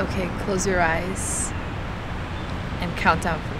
Okay, close your eyes and count down from